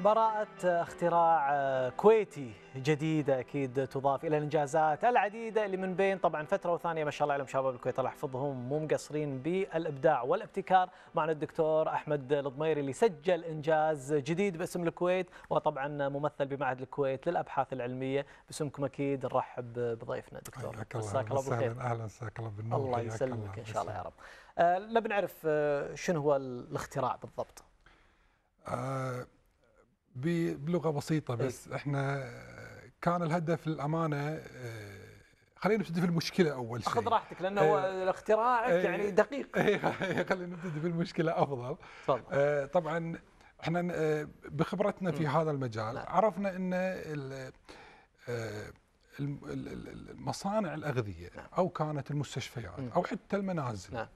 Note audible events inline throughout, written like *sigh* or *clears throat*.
براءة اختراع كويتي جديدة أكيد تضاف إلى الإنجازات العديدة اللي من بين. طبعا فترة وثانية ما شاء الله عليهم شباب الكويت الله يحفظهم مو مقصرين بالإبداع والابتكار. معنا الدكتور أحمد الضميري اللي سجل إنجاز جديد باسم الكويت وطبعا ممثل بمعهد الكويت للأبحاث العلمية. باسمكم أكيد نرحب بضيفنا. دكتور مساك الله بالخير. أهلا مساك الله بالنور الله. يسلمك إن شاء الله يا. رب. آه، نبي نعرف آه، شنو هو الاختراع بالضبط. آه بلغة بسيطة بس إحنا آه، كان الهدف للأمانة آه، خلينا نبتدي في المشكلة أول شيء خذ راحتك لأنه هو إيه. اختراعك إيه. يعني دقيق إيه، خلينا نبتدي في المشكلة أفضل تفضل آه، طبعا إحنا آه، بخبرتنا في. هذا المجال نعم. عرفنا إن ال- آه، الم- ال- ال- المصانع الأغذية نعم. أو كانت المستشفيات. أو حتى المنازل نعم.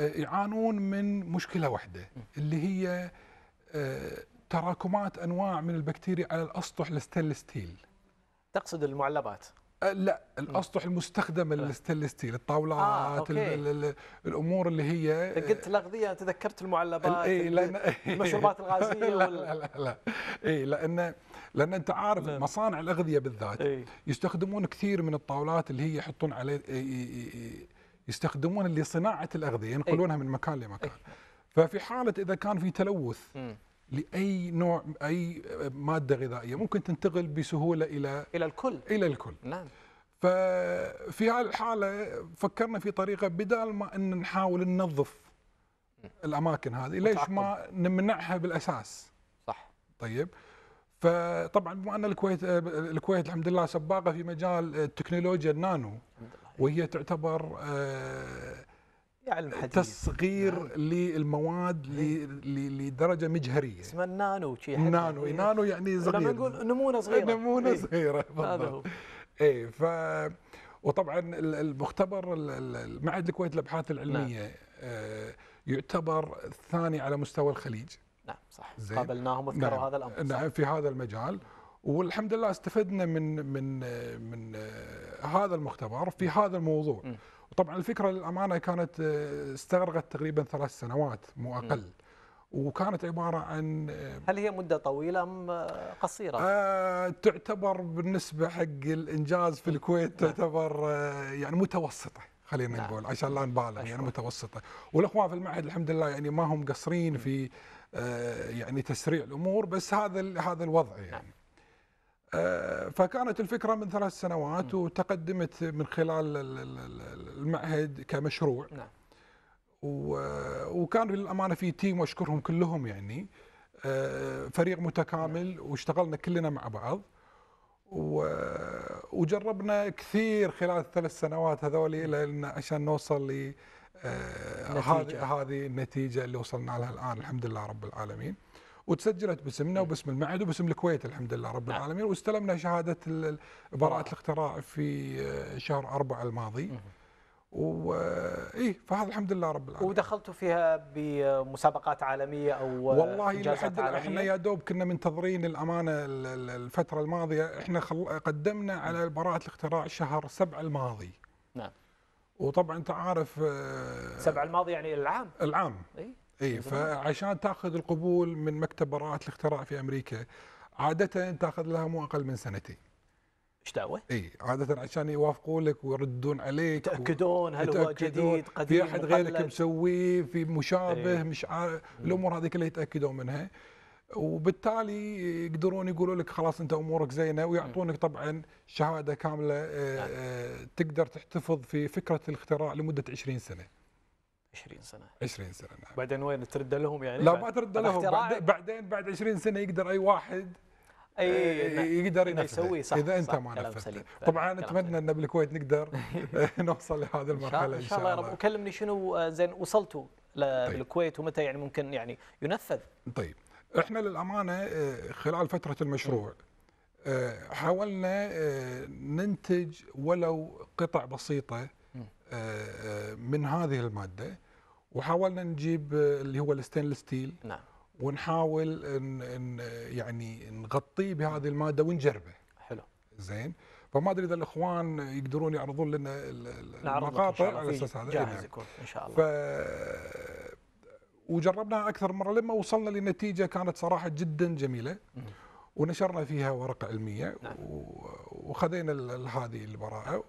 آه، يعانون من مشكلة واحدة. اللي هي آه، تراكمات أنواع من البكتيريا على الأسطح ال stainless steel تقصد المعلبات آه، لا الأسطح المستخدمه لا. لل stainless steel الطاولات آه، ال- أوكي. ال- ال- الأمور اللي هي أنت قلت الأغذية تذكرت المعلبات اي لأن المشروبات الغازية *laughs* لا. لا لا, لا. اي لأن لأن أنت عارف نعم. مصانع الأغذية بالذات إي. يستخدمون كثير من الطاولات اللي هي يحطون عليه ي- يستخدمون لصناعة الأغذية ينقلونها من مكان لمكان ففي حالة إذا كان في تلوث. لأي نوع أي مادة غذائية. ممكن تنتقل بسهولة إلى إلى الكل. إلى الكل. نعم. ففي هذه الحالة فكرنا في طريقة بدال ما إن نحاول ننظف الأماكن هذه ليش ما نمنعها بالأساس؟ صح. طيب. فطبعا بما أن الكويت الكويت الحمد لله سباقة في مجال تكنولوجيا النانو وهي تعتبر آه، يا علم حديث. تصغير نعم. للمواد ل- لدرجة مجهرية. اسمه النانو شيء نانو. نانو يعني لما صغير. نقول نمونة صغيرة. نمونة إيه. صغيرة هذا هو. إيه ف وطبعا ال- المختبر ال- ال- المعهد الكويت للابحاث العلمية آه، يعتبر الثاني على مستوى الخليج. نعم صح. قابلناهم وذكروا نعم. هذا الأمر. نعم في هذا المجال. والحمد لله استفدنا من من من آه، هذا المختبر في هذا الموضوع. م. وطبعا الفكرة للأمانة كانت آه، استغرقت تقريبا ثلاث سنوات مو. أقل وكانت عبارة عن آه، هل هي مدة طويلة أم قصيرة؟ آه تعتبر بالنسبة حق الإنجاز في الكويت نعم. تعتبر آه يعني متوسطة خلينا نعم. نقول عشان لا نبالغ يعني. متوسطة والأخوان في المعهد الحمد لله يعني ما هم مقصرين في آه يعني تسريع الأمور بس هذا هذا الوضع نعم. يعني آه فكانت الفكرة من ثلاث سنوات وتقدمت من خلال ال- ال- ال- المعهد كمشروع. نعم. وكان للأمانة في تيم وأشكرهم كلهم يعني. آه، فريق متكامل واشتغلنا كلنا مع بعض. وجربنا كثير خلال الثلاث سنوات هذول لأن عشان نوصل ل آه، هذه النتيجة اللي وصلنا لها الآن الحمد لله رب العالمين. وتسجلت باسمنا وباسم المعهد وباسم الكويت الحمد لله رب نعم. العالمين واستلمنا شهادة براءة. الاختراع في آه، شهر أربعة الماضي مهم. وايه فهذا الحمد لله رب العالمين ودخلتوا فيها بمسابقات عالمية أو والله إنجازات لحد إحنا؟ يا دوب كنا منتظرين الأمانة ال- ال- الفترة الماضية إحنا خل... قدمنا على براءة الاختراع شهر سبعة الماضي نعم وطبعا أنت عارف آه، سبع الماضي يعني العام العام اي اي. فعشان تاخذ القبول من مكتب براءه الاختراع في أمريكا عادة تاخذ لها مو أقل من سنتين إيش دعوة؟ اي عادة عشان يوافقوا لك ويردون عليك يتأكدون هل هو جديد قديم في أحد غيرك؟ مسويه في مشابه إيه. مش عارف الأمور هذه كلها يتأكدون منها وبالتالي يقدرون يقولوا لك خلاص أنت أمورك زينة ويعطونك طبعا شهادة كاملة آه، نعم. آه، تقدر تحتفظ في فكرة الاختراع لمدة 20 سنة 20 سنة 20 سنة نعم بعدين وين ترد لهم يعني؟ لا ما ترد لهم بعدين بعد 20 سنة يقدر أي واحد أي نعم. يقدر يسويه صح إذا أنت صح، ما سليم. طبعا سليم. إن بالكويت نقدر *laughs* نوصل لهذه إن شاء المرحلة الله إن شاء الله يا رب وكلمني شنو آه، زين وصلتوا طيب. للكويت ومتى يعني ممكن يعني ينفذ؟ طيب إحنا للأمانة آه، خلال فترة المشروع آه، حاولنا آه، ننتج ولو قطع بسيطة. آه، آه، من هذه المادة وحاولنا نجيب آه، اللي هو ال stainless steel نعم. ونحاول إن إن يعني نغطيه بهذه المادة ونجربه. حلو. زين. فما أدري إذا الإخوان يقدرون يعرضون لنا المقاطع على أساس هذا. جاهز نعم. يكون إن شاء ف الله وجربناها أكثر مرة لما وصلنا لنتيجة كانت صراحة جدا جميلة. ونشرنا فيها ورقة علمية. نعم. و- وخذينا هذه البراءة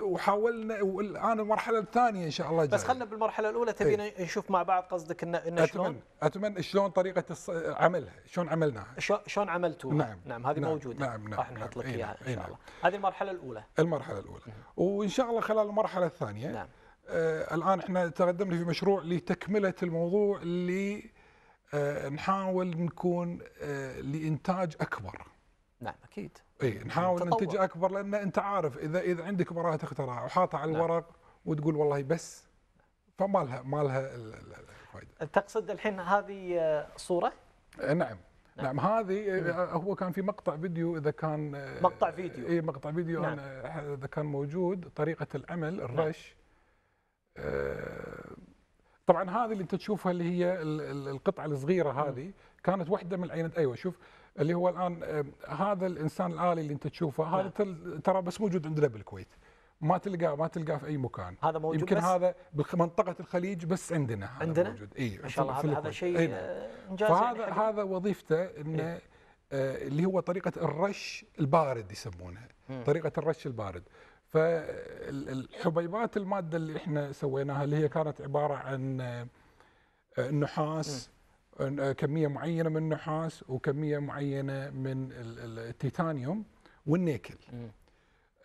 وحاولنا والآن المرحلة الثانية إن شاء الله بس جاية. خلنا بالمرحلة الأولى تبينا نشوف مع بعض قصدك انه انه شلون اتمنى أتمنى شلون طريقة الص- عملها شلون عملناها شلون عملتوها نعم. نعم هذه نعم. موجودة نعم. نعم. راح نحط. لك أي إياها نعم. إن أي شاء نعم. الله هذه المرحلة الأولى المرحلة الأولى وإن شاء الله خلال المرحلة الثانية نعم آه الآن إحنا تقدمنا في مشروع لتكملة الموضوع اللي آه نحاول نكون آه لإنتاج أكبر نعم أكيد اي نحاول. ننتج أكبر لأن أنت عارف إذا إذا عندك براءه اختراع وحاطها على نعم. الورق وتقول والله بس فما لها ما لها ال- ال- الفائده تقصد الحين هذه آه، صورة آه، نعم نعم هذه آه، هو كان في مقطع فيديو إذا كان آه، مقطع فيديو. اي مقطع فيديو نعم. إذا كان موجود طريقة العمل الرش آه، طبعا هذه اللي أنت تشوفها اللي هي ال- ال- القطعة الصغيرة هذه كانت واحدة من العينات أيوه شوف اللي هو الآن هذا الإنسان الآلي اللي أنت تشوفه هذا نعم. ترى بس موجود عندنا بالكويت ما تلقاه ما تلقاه في أي مكان هذا موجود يمكن بس هذا بمنطقه الخليج بس عندنا هذا عندنا؟ موجود اي ما شاء الله هذا هذا شيء نعم. آه، إنجاز فهذا يعني. هذا وظيفته انه إيه. آه، اللي هو طريقة الرش البارد يسمونها مم. طريقة الرش البارد فالحبيبات المادة اللي إحنا سويناها اللي هي كانت عبارة عن النحاس آه، كمية معينة من النحاس وكمية معينة من ال- ال- التيتانيوم والنيكل.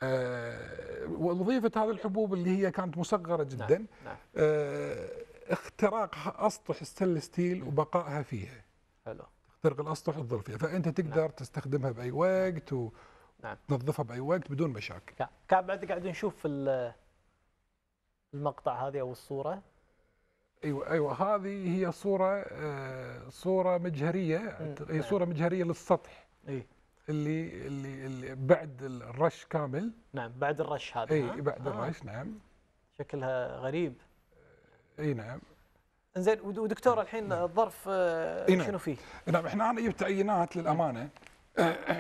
آه، وظيفه هذه الحبوب اللي هي كانت مصغرة جدا نعم. آه، اختراق أسطح stainless steel وبقائها فيها. حلو. تخترق الأسطح وتظل فيها فأنت تقدر تستخدمها بأي وقت نعم. وتنظفها بأي وقت بدون مشاكل. كا- كان بعد قاعد نشوف ال- المقطع هذه أو الصورة. أيوه أيوه. هذه هي صورة آه، صورة مجهرية. هي صورة مجهرية للسطح. اي اللي اللي, اللي بعد الرش كامل. نعم بعد الرش هذا اي؟ بعد آه، الرش نعم. شكلها غريب. إي نعم. زين ود- ودكتور الحين الظرف آه، نعم. شنو فيه؟ نعم إحنا أنا جبت عينات للأمانة.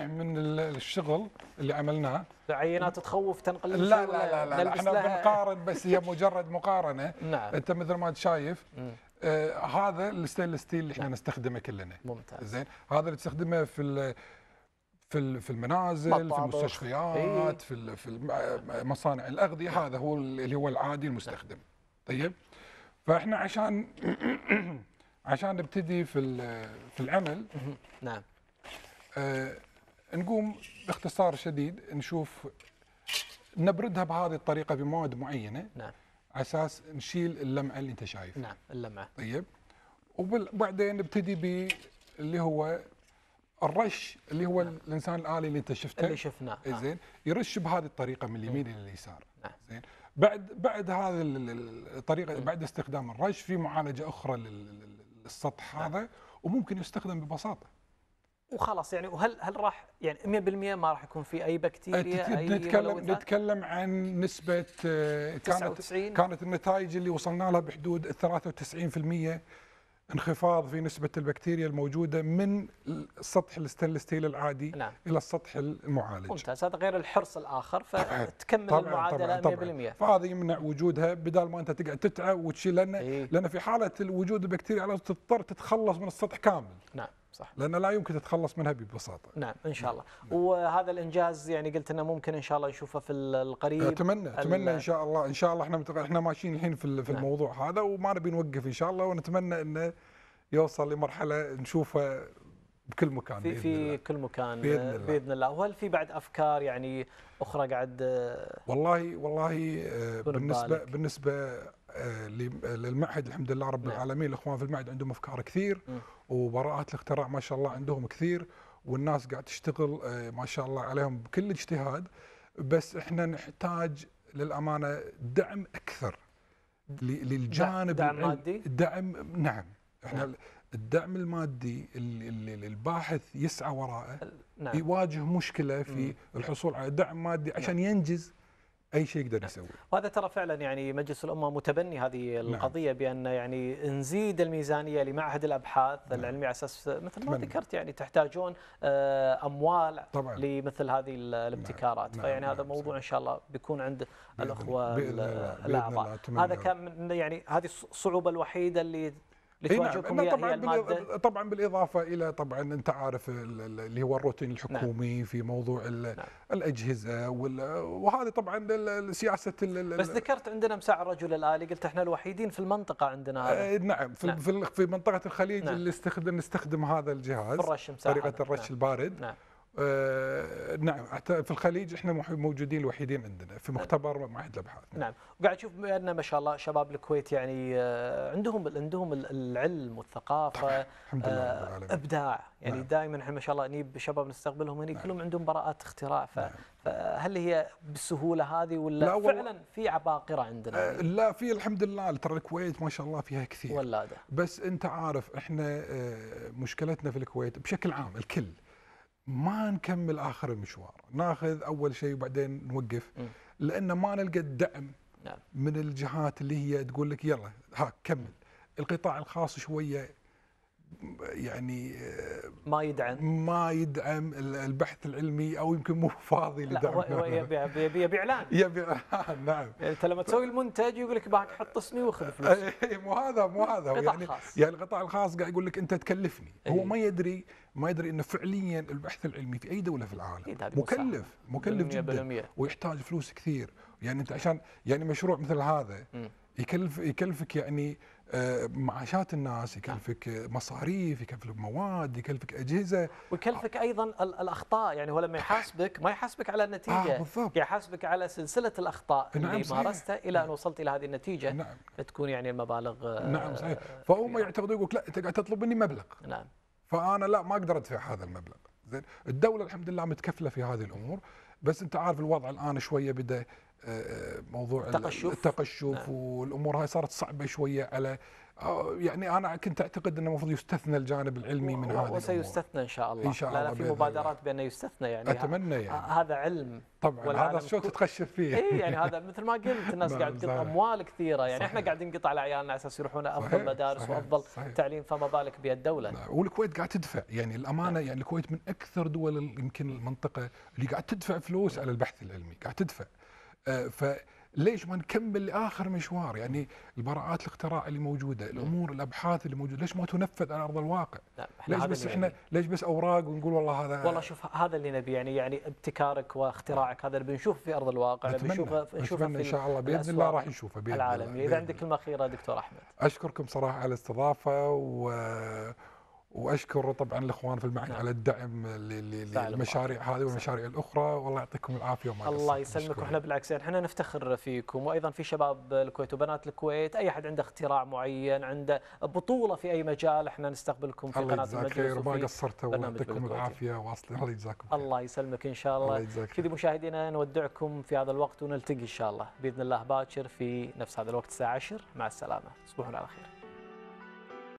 من ال- الشغل اللي عملناه عينات تخوف تنقل لا لا لا, لا, لا إحنا؟ بنقارن بس هي مجرد مقارنة *laughs* نعم أنت مثل ما أنت شايف. آه هذا ال stainless steel اللي إحنا نعم. نستخدمه كلنا ممتاز زين هذا اللي تستخدمه في في في المنازل في. المستشفيات إيه. في في الم- مصانع الأغذية هذا هو اللي هو العادي المستخدم طيب فإحنا عشان *clears throat* عشان نبتدي في في العمل. نعم آه، نقوم باختصار شديد نشوف نبردها بهذه الطريقة بمواد معينة. نعم. على أساس نشيل اللمعة اللي أنت شايفها. نعم اللمعة. طيب. وبعدين نبتدي ب اللي هو الرش اللي هو الإنسان الآلي اللي أنت شفته. اللي شفناه. آه. زين. يرش بهذه الطريقة من اليمين إلى اليسار. نعم. زين. بعد بعد هذه ال- ال- الطريقة بعد استخدام الرش في معالجة أخرى لل- للسطح نعم. هذا وممكن يستخدم ببساطة. وخلاص يعني وهل هل راح يعني 100% ما راح يكون في أي بكتيريا أي نتكلم؟ نتكلم عن نسبة آه، كانت 99 كانت النتائج اللي وصلنا لها بحدود 93% انخفاض في نسبة البكتيريا الموجودة من السطح ال stainless steel العادي نعم. إلى السطح المعالج. ممتاز. هذا غير الحرص الآخر طبعاً. فتكمل طبعا المعادلة طبعا طبعا. 100% فهذا يمنع وجودها بدل ما أنت تقعد تتعب وتشيل لأن إيه. لأن في حالة وجود البكتيريا تضطر تتخلص من السطح كامل. نعم. صح لأن لا يمكن تتخلص منها ببساطة نعم إن شاء الله وهذا الإنجاز يعني قلت إنه ممكن إن شاء الله نشوفه في القريب أتمنى أتمنى إن شاء الله إن شاء الله إحنا متق- إحنا ماشيين الحين في نعم. الموضوع هذا وما نبي نوقف إن شاء الله ونتمنى إنه يوصل لمرحلة نشوفه بكل مكان في في الله. كل مكان بإذن آه، الله. بإذن الله وهل في بعد أفكار يعني أخرى قاعد والله والله آه، بالنسبة. بالنسبة للمعهد الحمد لله رب نعم. العالمين الإخوان في المعهد عندهم أفكار كثير مم. وبراءات الاختراع ما شاء الله عندهم كثير والناس قاعد تشتغل آه، ما شاء الله عليهم بكل اجتهاد بس إحنا نحتاج للأمانة دعم أكثر للجانب دعم. مادي؟ دعم نعم إحنا نعم. الدعم المادي اللي اللي الباحث يسعى وراءه نعم يواجه مشكلة في الحصول على دعم مادي عشان ينجز أي شيء يقدر يسويه وهذا ترى فعلا يعني مجلس الأمة متبني هذه القضية بأن يعني نزيد الميزانية لمعهد الأبحاث نعم. العلميه على أساس مثل ما. ذكرت يعني تحتاجون آه، أموال طبعا لمثل هذه ال- الابتكارات نعم، فيعني هذا نعم، موضوع. إن شاء الله بيكون عند الأخوة الأعضاء هذا. كان يعني هذه الصعوبة الوحيدة اللي نعم. لتواجهكم هي, طبعا هي طبعا بالإضافة إلى طبعا أنت عارف ال- ال- اللي هو الروتين الحكومي في موضوع نعم. الأجهزة وهذه طبعا سياسة بس ذكرت عندنا مساع الرجل الآلي قلت إحنا الوحيدين في المنطقة عندنا هذا نعم في نعم. في منطقة الخليج نعم. اللي استخدم نستخدم هذا الجهاز في الرش طريقة هذا. الرش نعم. البارد نعم آه، نعم أعت- في الخليج إحنا موجودين الوحيدين عندنا في مختبر معهد الأبحاث. نعم. وقاعد أشوف بان ما شاء الله شباب الكويت يعني آه، عندهم عندهم ال- العلم والثقافة الحمد لله آه، العالمين. إبداع. يعني نعم. دائما إحنا ما شاء الله نجيب شباب نستقبلهم هنا نعم. كلهم عندهم براءات اختراع. ف- نعم. فهل هي بالسهولة هذه ولا لا. فعلا في عباقرة عندنا؟ آه، لا في الحمد لله ترى الكويت ما شاء الله فيها كثير. ولاده بس أنت عارف إحنا آه، مشكلتنا في الكويت بشكل عام الكل ما نكمل آخر المشوار ناخذ أول شيء وبعدين نوقف. لأن ما نلقى الدعم نعم. من الجهات اللي هي تقول لك يلا ها كمل القطاع الخاص شوية يعني ما يدعم ما يدعم ال- البحث العلمي أو يمكن مو فاضي هو هو لدعم يبي يبي يبي إعلان يبي نعم يعني أنت لما تسوي المنتج يقول لك باك حط اسمي وخذ فلوس إيه، مو هذا مو هذا يعني خاص. يعني القطاع الخاص قاعد يقول لك أنت تكلفني هو إيه. ما يدري ما يدري إنه فعليا البحث العلمي في أي دولة في العالم مساهمة. مكلف مكلف جدا بالمية. ويحتاج فلوس كثير يعني أنت عشان يعني مشروع مثل هذا. يكلف يكلفك يعني معاشات الناس يكلفك آه، مصاريف يكلفك مواد يكلفك أجهزة. ويكلفك أيضا ال- الأخطاء يعني هو لما يحاسبك ما يحاسبك على النتيجة. آه، بالضبط. يحاسبك على سلسلة الأخطاء نعم، اللي. مارستها إلى أن وصلت إلى هذه النتيجة. نعم. فتكون يعني المبالغ آه، نعم صحيح. فهم يعتقدوا يقول لا أنت قاعد تطلب مني مبلغ. نعم. فأنا لا ما أقدر أدفع هذا المبلغ. زين. الدولة الحمد لله متكفلة في هذه الأمور. بس أنت عارف الوضع الآن شوية بدأ آه، موضوع ال- التقشف. التقشف نعم. والأمور هاي صارت صعبة شوية على يعني أنا كنت أعتقد إنه المفروض يستثنى الجانب العلمي من الأمور. وسيستثنى إن شاء الله. إن شاء الله لا في مبادرات بأنه يستثنى يعني. أتمنى يعني. هذا علم. طبعا هذا كل- تخشف فيه. اي يعني هذا مثل ما قلت الناس نعم، قاعد تقط صحيح. أموال كثيرة. يعني إحنا صحيح. قاعدين نقطع لعيالنا على أساس يروحون أفضل مدارس صحيح، وأفضل صحيح. تعليم فما بالك بالدولة نعم، والكويت قاعد تدفع. يعني الأمانة يعني الكويت من أكثر دول يمكن المنطقة اللي قاعد تدفع فلوس على البحث العلمي قاعد تدفع. فليش ما نكمل لآخر مشوار؟ يعني البراءات الاختراع اللي موجودة الأمور الأبحاث اللي موجودة ليش ما تنفذ على أرض الواقع؟ نعم ليش بس إحنا نبيه. ليش بس أوراق ونقول والله هذا والله شوف هذا اللي نبي يعني يعني ابتكارك واختراعك هذا اللي بنشوفه في أرض الواقع أتمنى نشوفه في إن شاء الله بإذن الله راح نشوفه بإذن العالمية. الله إذا عندك كلمه اخيره دكتور أحمد. أشكركم صراحة على الاستضافة و واشكر طبعا الاخوان في المعهد. على الدعم للمشاريع هذه والمشاريع الأخرى والله يعطيكم العافية وما الله. يسلمك. وإحنا بالعكس إحنا نفتخر فيكم وأيضا في شباب الكويت وبنات الكويت أي أحد عنده اختراع معين عنده بطولة في أي مجال إحنا نستقبلكم في قناة المجلس خير ما قصرتوا بالكويت. العافية واصل الله يجزاكم خير. الله يسلمك إن شاء الله الله كذا مشاهدينا نودعكم في هذا الوقت ونلتقي إن شاء الله بإذن الله باكر في نفس هذا الوقت الساعة 10 مع السلامة تصبحون على خير